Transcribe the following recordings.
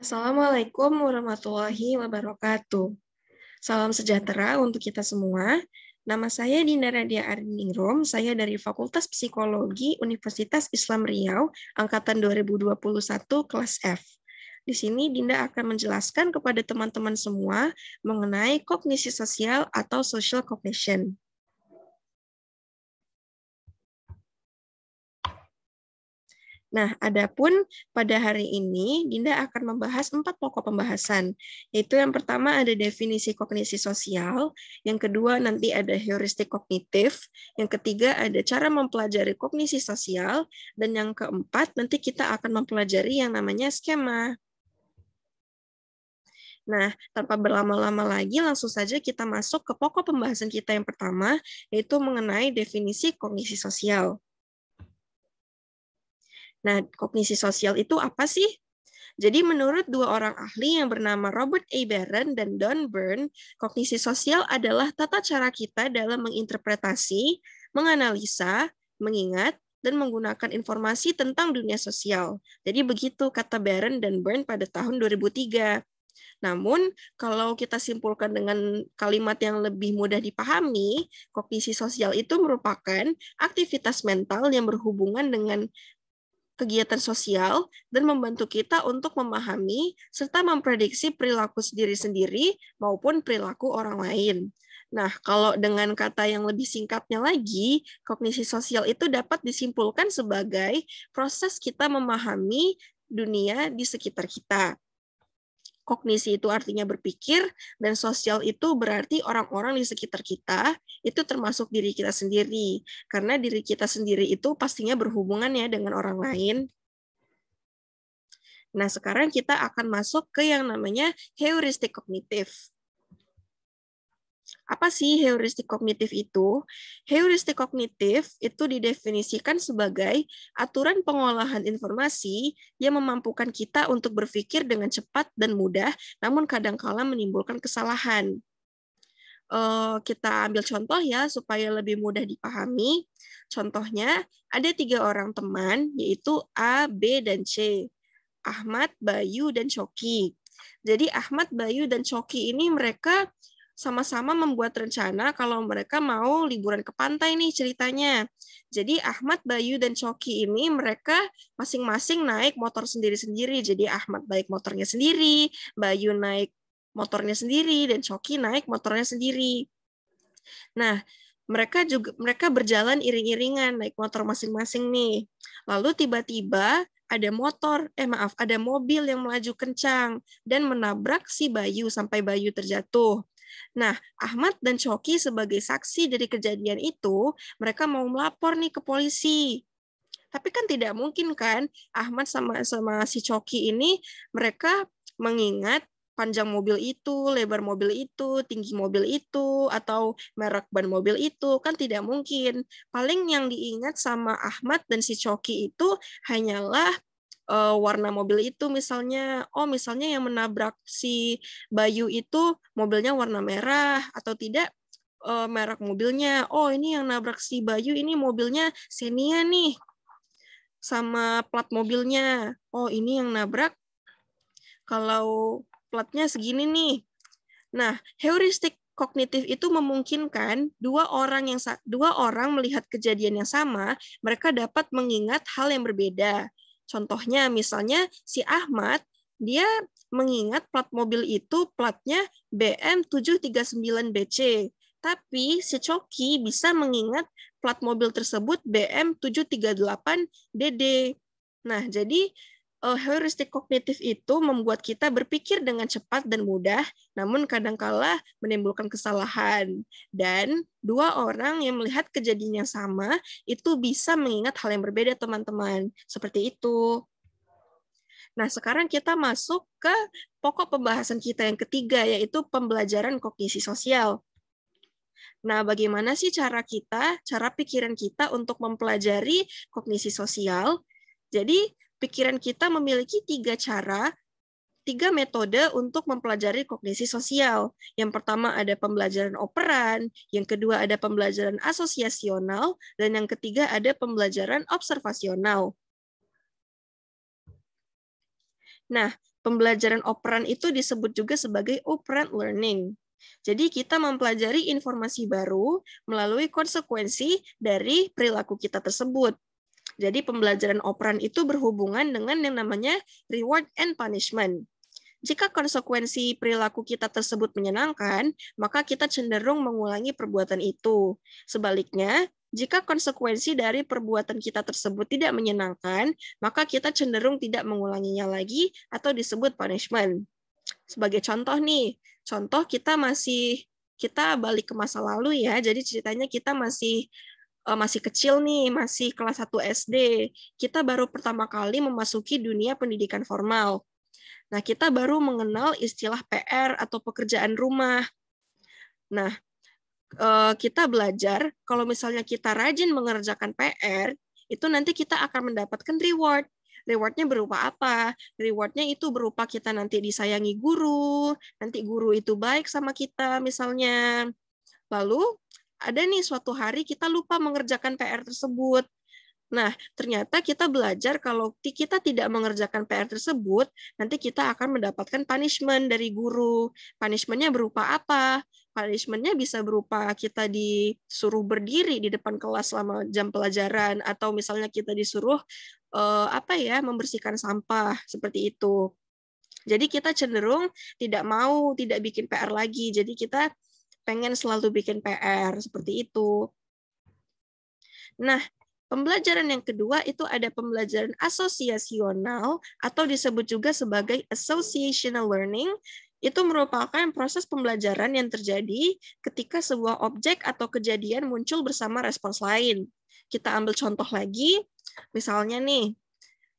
Assalamualaikum warahmatullahi wabarakatuh. Salam sejahtera untuk kita semua. Nama saya Dinda Radia Arningrum, saya dari Fakultas Psikologi Universitas Islam Riau, Angkatan 2021, kelas F. Di sini Dinda akan menjelaskan kepada teman-teman semua mengenai kognisi sosial atau social cognition. Nah, adapun pada hari ini Dinda akan membahas empat pokok pembahasan, yaitu yang pertama ada definisi kognisi sosial, yang kedua nanti ada heuristik kognitif, yang ketiga ada cara mempelajari kognisi sosial, dan yang keempat nanti kita akan mempelajari yang namanya skema. Nah, tanpa berlama-lama lagi, langsung saja kita masuk ke pokok pembahasan kita yang pertama, yaitu mengenai definisi kognisi sosial. Nah, kognisi sosial itu apa sih? Jadi menurut dua orang ahli yang bernama Robert A. Barron dan Don Byrne, kognisi sosial adalah tata cara kita dalam menginterpretasi, menganalisa, mengingat, dan menggunakan informasi tentang dunia sosial. Jadi begitu kata Barron dan Byrne pada tahun 2003. Namun, kalau kita simpulkan dengan kalimat yang lebih mudah dipahami, kognisi sosial itu merupakan aktivitas mental yang berhubungan dengan kegiatan sosial dan membantu kita untuk memahami serta memprediksi perilaku diri sendiri maupun perilaku orang lain. Nah, kalau dengan kata yang lebih singkatnya lagi, kognisi sosial itu dapat disimpulkan sebagai proses kita memahami dunia di sekitar kita. Kognisi itu artinya berpikir, dan sosial itu berarti orang-orang di sekitar kita, itu termasuk diri kita sendiri. Karena diri kita sendiri itu pastinya berhubungan ya dengan orang lain. Nah, sekarang kita akan masuk ke yang namanya heuristik kognitif. Apa sih heuristik kognitif itu? Heuristik kognitif itu didefinisikan sebagai aturan pengolahan informasi yang memampukan kita untuk berpikir dengan cepat dan mudah, namun kadangkala menimbulkan kesalahan. Uh, kita ambil contoh ya supaya lebih mudah dipahami. Contohnya ada tiga orang teman yaitu A, B, dan C. Ahmad, Bayu, dan Coki. Jadi Ahmad, Bayu, dan Coki ini mereka sama-sama membuat rencana kalau mereka mau liburan ke pantai nih ceritanya. Jadi Ahmad, Bayu, dan Coki ini mereka masing-masing naik motor sendiri-sendiri. Jadi Ahmad naik motornya sendiri, Bayu naik motornya sendiri, dan Coki naik motornya sendiri. Nah, mereka juga mereka berjalan iring-iringan naik motor masing-masing nih. Lalu tiba-tiba ada motor, eh maaf, ada mobil yang melaju kencang dan menabrak si Bayu sampai Bayu terjatuh. Nah, Ahmad dan Coki sebagai saksi dari kejadian itu, mereka mau melapor nih ke polisi. Tapi kan tidak mungkin kan Ahmad sama sama si Coki ini mereka mengingat panjang mobil itu, lebar mobil itu, tinggi mobil itu, atau merek ban mobil itu, kan tidak mungkin. Paling yang diingat sama Ahmad dan si Coki itu hanyalah uh, warna mobil itu misalnya oh misalnya yang menabrak si Bayu itu mobilnya warna merah atau tidak uh, merek mobilnya. Oh ini yang nabrak si Bayu ini mobilnya Xenia nih sama plat mobilnya. Oh ini yang nabrak kalau platnya segini nih. Nah heuristik kognitif itu memungkinkan dua orang yang dua orang melihat kejadian yang sama, mereka dapat mengingat hal yang berbeda. Contohnya misalnya si Ahmad dia mengingat plat mobil itu platnya BM739BC. Tapi si Coki bisa mengingat plat mobil tersebut BM738DD. Nah, jadi heuristik kognitif itu membuat kita berpikir dengan cepat dan mudah, namun kadangkala menimbulkan kesalahan. Dan dua orang yang melihat kejadian yang sama itu bisa mengingat hal yang berbeda, teman-teman. Seperti itu. Nah, sekarang kita masuk ke pokok pembahasan kita yang ketiga, yaitu pembelajaran kognisi sosial. Nah, bagaimana sih cara kita, cara pikiran kita untuk mempelajari kognisi sosial? Jadi, pikiran kita memiliki tiga cara, tiga metode untuk mempelajari kognisi sosial. Yang pertama ada pembelajaran operan, yang kedua ada pembelajaran asosiasional, dan yang ketiga ada pembelajaran observasional. Nah, pembelajaran operan itu disebut juga sebagai operant learning. Jadi kita mempelajari informasi baru melalui konsekuensi dari perilaku kita tersebut. Jadi pembelajaran operan itu berhubungan dengan yang namanya reward and punishment. Jika konsekuensi perilaku kita tersebut menyenangkan, maka kita cenderung mengulangi perbuatan itu. Sebaliknya, jika konsekuensi dari perbuatan kita tersebut tidak menyenangkan, maka kita cenderung tidak mengulanginya lagi atau disebut punishment. Sebagai contoh nih, contoh kita masih kita balik ke masa lalu ya. Jadi ceritanya kita masih uh, masih kecil nih, masih kelas 1 SD. Kita baru pertama kali memasuki dunia pendidikan formal. Nah, kita baru mengenal istilah PR atau pekerjaan rumah. Nah, uh, kita belajar kalau misalnya kita rajin mengerjakan PR, itu nanti kita akan mendapatkan reward. Rewardnya berupa apa? Rewardnya itu berupa kita nanti disayangi guru, nanti guru itu baik sama kita misalnya. Lalu ada nih suatu hari kita lupa mengerjakan PR tersebut. Nah, ternyata kita belajar kalau kita tidak mengerjakan PR tersebut, nanti kita akan mendapatkan punishment dari guru. Punishmentnya berupa apa? Punishmentnya bisa berupa kita disuruh berdiri di depan kelas selama jam pelajaran, atau misalnya kita disuruh uh, apa ya membersihkan sampah seperti itu. Jadi kita cenderung tidak mau tidak bikin PR lagi. Jadi kita pengen selalu bikin PR seperti itu. Nah, pembelajaran yang kedua itu ada pembelajaran asosiasional atau disebut juga sebagai associational learning. Itu merupakan proses pembelajaran yang terjadi ketika sebuah objek atau kejadian muncul bersama respons lain. Kita ambil contoh lagi, misalnya nih,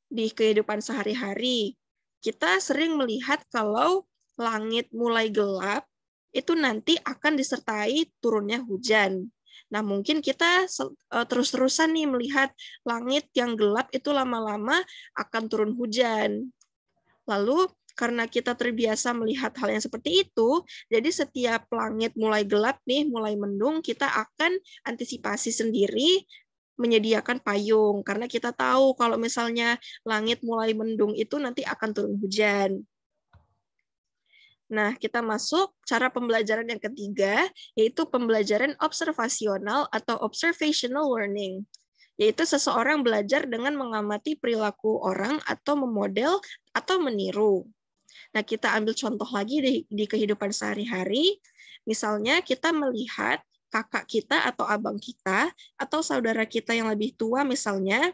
di kehidupan sehari-hari, kita sering melihat kalau langit mulai gelap, itu nanti akan disertai turunnya hujan. Nah, mungkin kita eh, terus-terusan nih melihat langit yang gelap itu lama-lama akan turun hujan. Lalu karena kita terbiasa melihat hal yang seperti itu, jadi setiap langit mulai gelap nih, mulai mendung, kita akan antisipasi sendiri menyediakan payung karena kita tahu kalau misalnya langit mulai mendung itu nanti akan turun hujan. Nah, kita masuk cara pembelajaran yang ketiga, yaitu pembelajaran observasional atau observational learning, yaitu seseorang belajar dengan mengamati perilaku orang atau memodel atau meniru. Nah, kita ambil contoh lagi di, di kehidupan sehari-hari. Misalnya, kita melihat kakak kita atau abang kita atau saudara kita yang lebih tua misalnya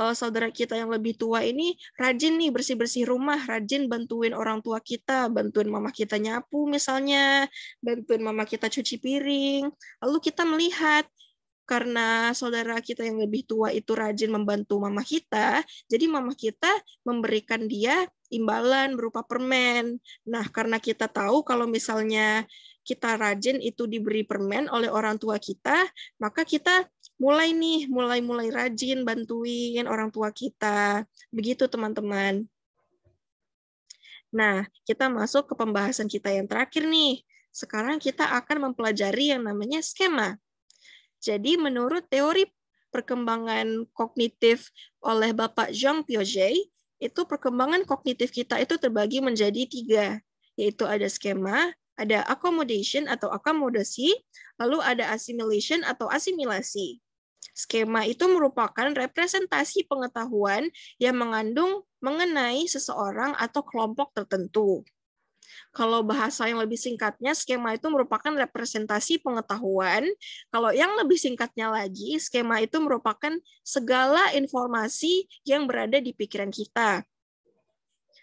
uh, saudara kita yang lebih tua ini rajin nih bersih-bersih rumah, rajin bantuin orang tua kita, bantuin mama kita nyapu misalnya, bantuin mama kita cuci piring. Lalu kita melihat karena saudara kita yang lebih tua itu rajin membantu mama kita, jadi mama kita memberikan dia imbalan berupa permen. Nah, karena kita tahu kalau misalnya kita rajin itu diberi permen oleh orang tua kita, maka kita mulai nih, mulai-mulai rajin bantuin orang tua kita. Begitu teman-teman. Nah, kita masuk ke pembahasan kita yang terakhir nih. Sekarang kita akan mempelajari yang namanya skema. Jadi menurut teori perkembangan kognitif oleh Bapak Jean Piaget, itu perkembangan kognitif kita itu terbagi menjadi tiga, yaitu ada skema, ada accommodation atau akomodasi, lalu ada assimilation atau asimilasi. Skema itu merupakan representasi pengetahuan yang mengandung mengenai seseorang atau kelompok tertentu. Kalau bahasa yang lebih singkatnya, skema itu merupakan representasi pengetahuan. Kalau yang lebih singkatnya lagi, skema itu merupakan segala informasi yang berada di pikiran kita.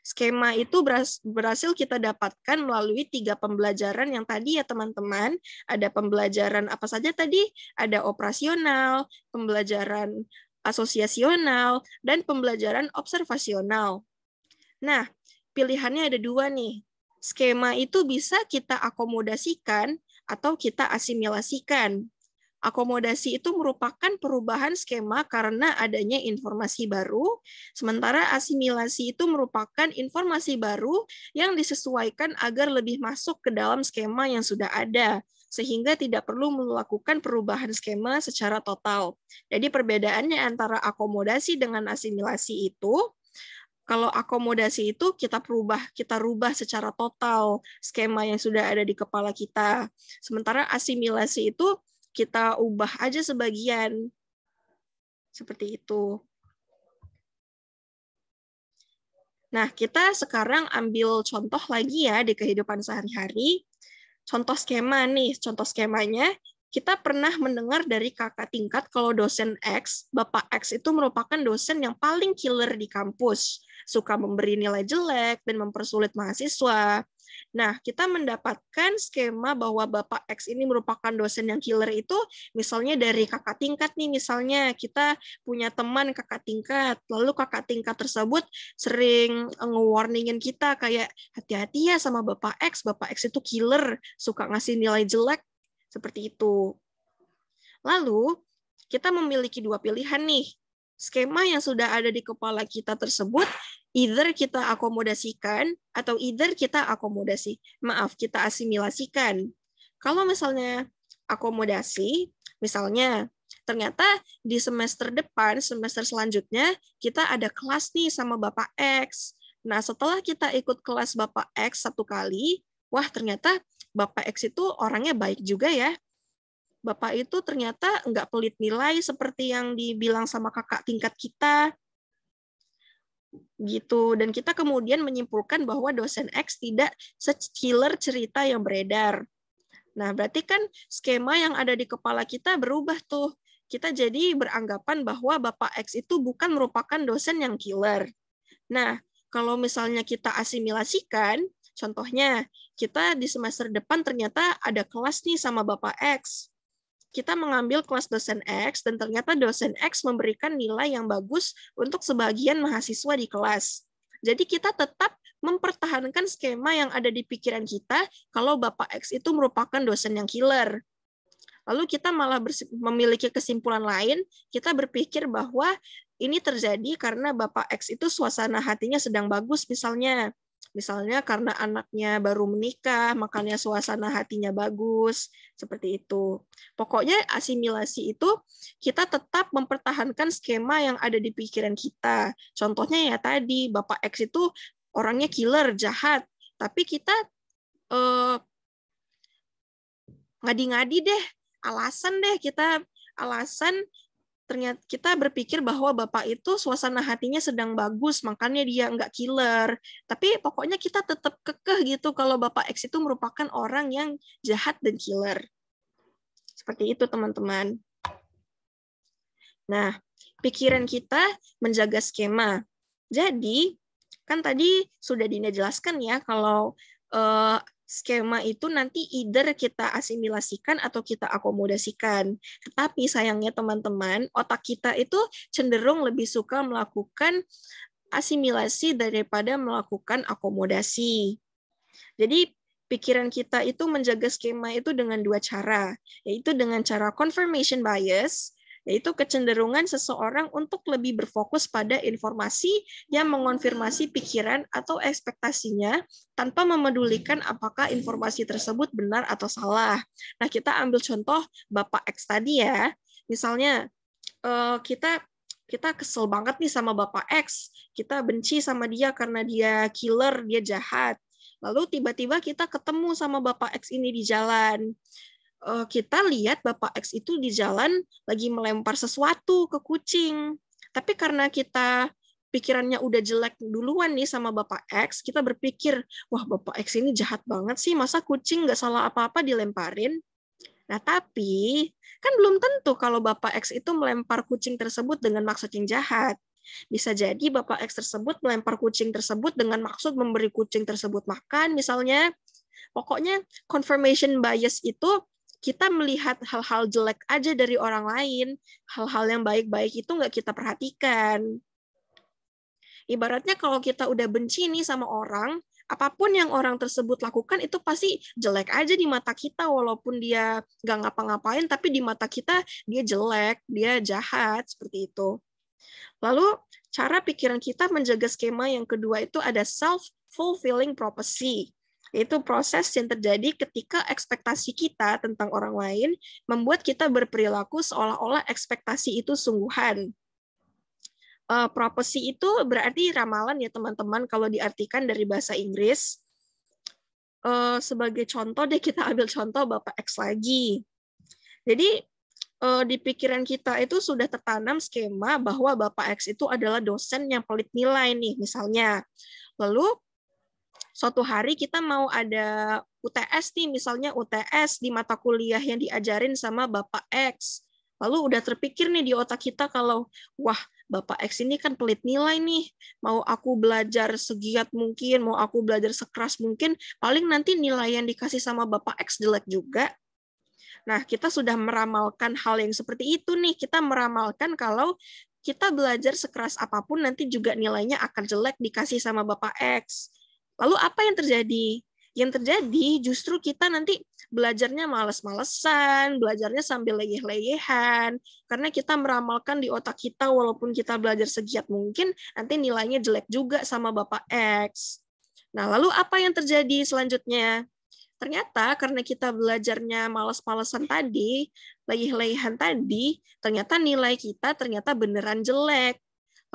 Skema itu berhasil kita dapatkan melalui tiga pembelajaran yang tadi ya teman-teman. Ada pembelajaran apa saja tadi? Ada operasional, pembelajaran asosiasional, dan pembelajaran observasional. Nah, pilihannya ada dua nih. Skema itu bisa kita akomodasikan atau kita asimilasikan. Akomodasi itu merupakan perubahan skema karena adanya informasi baru, sementara asimilasi itu merupakan informasi baru yang disesuaikan agar lebih masuk ke dalam skema yang sudah ada, sehingga tidak perlu melakukan perubahan skema secara total. Jadi perbedaannya antara akomodasi dengan asimilasi itu Kalau akomodasi itu kita perubah, kita rubah secara total skema yang sudah ada di kepala kita. Sementara asimilasi itu kita ubah aja sebagian. Seperti itu. Nah, kita sekarang ambil contoh lagi ya di kehidupan sehari-hari. Contoh skema nih, contoh skemanya kita pernah mendengar dari kakak tingkat kalau dosen X, Bapak X itu merupakan dosen yang paling killer di kampus, suka memberi nilai jelek dan mempersulit mahasiswa. Nah, kita mendapatkan skema bahwa Bapak X ini merupakan dosen yang killer itu misalnya dari kakak tingkat nih, misalnya kita punya teman kakak tingkat, lalu kakak tingkat tersebut sering nge-warningin kita kayak hati-hati ya sama Bapak X, Bapak X itu killer, suka ngasih nilai jelek, seperti itu. Lalu, kita memiliki dua pilihan nih. Skema yang sudah ada di kepala kita tersebut, either kita akomodasikan atau either kita akomodasi. Maaf, kita asimilasikan. Kalau misalnya akomodasi, misalnya ternyata di semester depan, semester selanjutnya, kita ada kelas nih sama Bapak X. Nah, setelah kita ikut kelas Bapak X satu kali, wah ternyata Bapak X itu orangnya baik juga ya. Bapak itu ternyata nggak pelit nilai seperti yang dibilang sama kakak tingkat kita. Gitu. Dan kita kemudian menyimpulkan bahwa dosen X tidak sekiller cerita yang beredar. Nah, berarti kan skema yang ada di kepala kita berubah tuh. Kita jadi beranggapan bahwa Bapak X itu bukan merupakan dosen yang killer. Nah, kalau misalnya kita asimilasikan, Contohnya, kita di semester depan ternyata ada kelas nih sama Bapak X. Kita mengambil kelas dosen X dan ternyata dosen X memberikan nilai yang bagus untuk sebagian mahasiswa di kelas. Jadi kita tetap mempertahankan skema yang ada di pikiran kita kalau Bapak X itu merupakan dosen yang killer. Lalu kita malah memiliki kesimpulan lain, kita berpikir bahwa ini terjadi karena Bapak X itu suasana hatinya sedang bagus misalnya. Misalnya karena anaknya baru menikah, makanya suasana hatinya bagus, seperti itu. Pokoknya asimilasi itu kita tetap mempertahankan skema yang ada di pikiran kita. Contohnya ya tadi, Bapak X itu orangnya killer, jahat, tapi kita eh, ngadi-ngadi deh, alasan deh kita alasan ternyata kita berpikir bahwa bapak itu suasana hatinya sedang bagus, makanya dia nggak killer. Tapi pokoknya kita tetap kekeh gitu kalau bapak X itu merupakan orang yang jahat dan killer. Seperti itu teman-teman. Nah, pikiran kita menjaga skema. Jadi, kan tadi sudah Dina jelaskan ya kalau uh, skema itu nanti either kita asimilasikan atau kita akomodasikan. Tetapi sayangnya teman-teman, otak kita itu cenderung lebih suka melakukan asimilasi daripada melakukan akomodasi. Jadi pikiran kita itu menjaga skema itu dengan dua cara, yaitu dengan cara confirmation bias yaitu kecenderungan seseorang untuk lebih berfokus pada informasi yang mengonfirmasi pikiran atau ekspektasinya tanpa memedulikan apakah informasi tersebut benar atau salah. Nah, kita ambil contoh Bapak X tadi ya. Misalnya eh, kita kita kesel banget nih sama Bapak X. Kita benci sama dia karena dia killer, dia jahat. Lalu tiba-tiba kita ketemu sama Bapak X ini di jalan. Eh, kita lihat Bapak X itu di jalan lagi melempar sesuatu ke kucing. Tapi karena kita pikirannya udah jelek duluan nih sama Bapak X, kita berpikir, wah Bapak X ini jahat banget sih, masa kucing nggak salah apa-apa dilemparin? Nah, tapi kan belum tentu kalau Bapak X itu melempar kucing tersebut dengan maksud yang jahat. Bisa jadi Bapak X tersebut melempar kucing tersebut dengan maksud memberi kucing tersebut makan, misalnya. Pokoknya confirmation bias itu kita melihat hal-hal jelek aja dari orang lain, hal-hal yang baik-baik itu nggak kita perhatikan. Ibaratnya kalau kita udah benci nih sama orang, apa pun yang orang tersebut lakukan itu pasti jelek aja di mata kita, walaupun dia nggak ngapa-ngapain, tapi di mata kita dia jelek, dia jahat, seperti itu. Lalu, cara pikiran kita menjaga skema yang kedua itu ada self-fulfilling prophecy yaitu proses yang terjadi ketika ekspektasi kita tentang orang lain membuat kita berperilaku seolah-olah ekspektasi itu sungguhan. Uh, prophecy itu berarti ramalan ya teman-teman kalau diartikan dari bahasa Inggris. Uh, sebagai contoh deh kita ambil contoh Bapak X lagi. Jadi uh, di pikiran kita itu sudah tertanam skema bahwa Bapak X itu adalah dosen yang pelit nilai nih misalnya. Lalu suatu hari kita mau ada UTS nih misalnya UTS di mata kuliah yang diajarin sama Bapak X. Lalu udah terpikir nih di otak kita kalau wah Bapak X ini kan pelit nilai nih. Mau aku belajar segiat mungkin, mau aku belajar sekeras mungkin, paling nanti nilai yang dikasih sama Bapak X jelek juga. Nah, kita sudah meramalkan hal yang seperti itu nih. Kita meramalkan kalau kita belajar sekeras apa pun nanti juga nilainya akan jelek dikasih sama Bapak X. Lalu apa yang terjadi? Yang terjadi justru kita nanti belajarnya males-malesan, belajarnya sambil leyeh-leyehan, karena kita meramalkan di otak kita walaupun kita belajar segiat mungkin, nanti nilainya jelek juga sama Bapak X. Nah, lalu apa yang terjadi selanjutnya? Ternyata karena kita belajarnya males-malesan tadi, leyeh-leyehan tadi, ternyata nilai kita ternyata beneran jelek.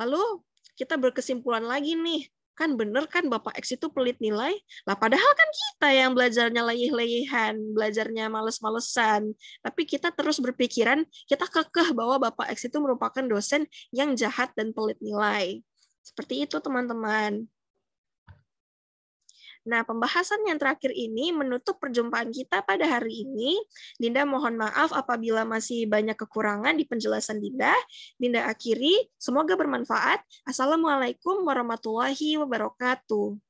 Lalu kita berkesimpulan lagi nih, kan bener kan Bapak X itu pelit nilai? Lah padahal kan kita yang belajarnya leyeh-leyehan, belajarnya males-malesan. Tapi kita terus berpikiran, kita kekeh bahwa Bapak X itu merupakan dosen yang jahat dan pelit nilai. Seperti itu teman-teman. Nah, pembahasan yang terakhir ini menutup perjumpaan kita pada hari ini. Dinda mohon maaf apabila masih banyak kekurangan di penjelasan Dinda. Dinda akhiri, semoga bermanfaat. Assalamualaikum warahmatullahi wabarakatuh.